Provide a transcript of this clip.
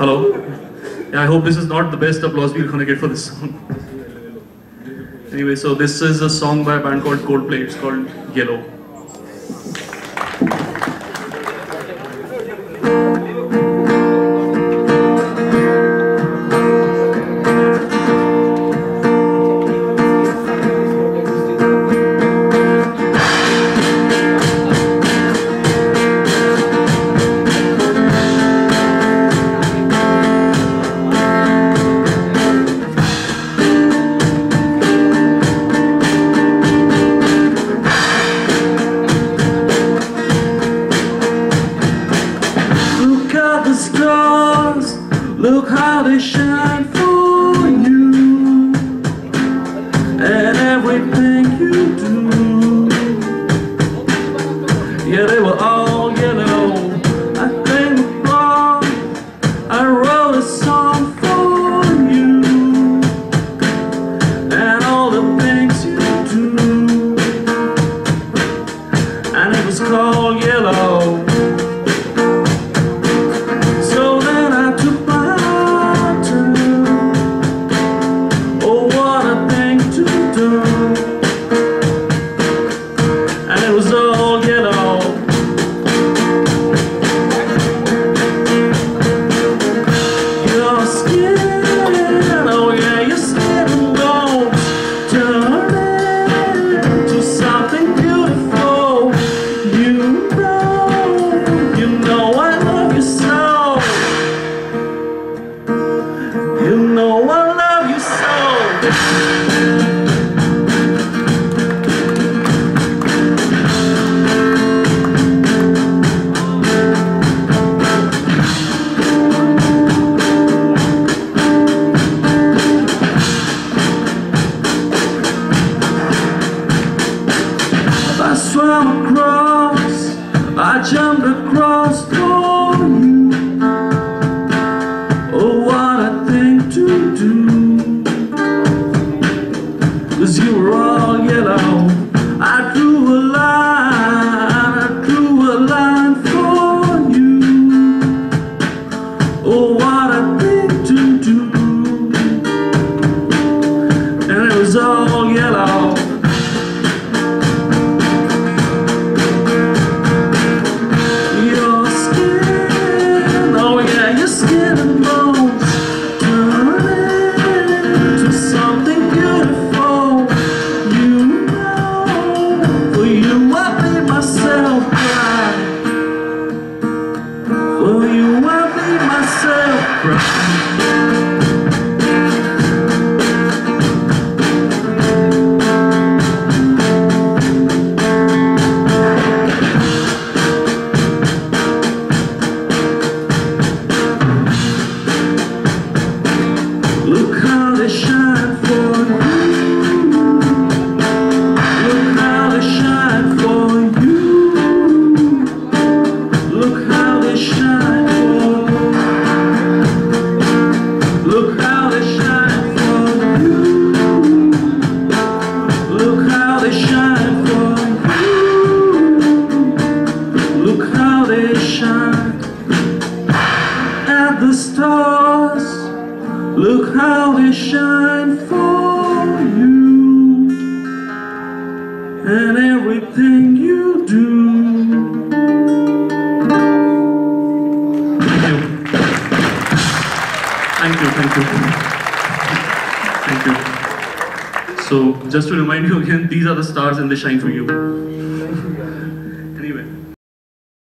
Hello. Yeah, I hope this is not the best applause we're gonna get for this song. anyway, so this is a song by a band called Coldplay. It's called Yellow. swam across, I jumped across so bright. at the stars Look how they shine for you And everything you do Thank you, thank you, thank you. Thank you. So, just to remind you again, these are the stars and they shine for you.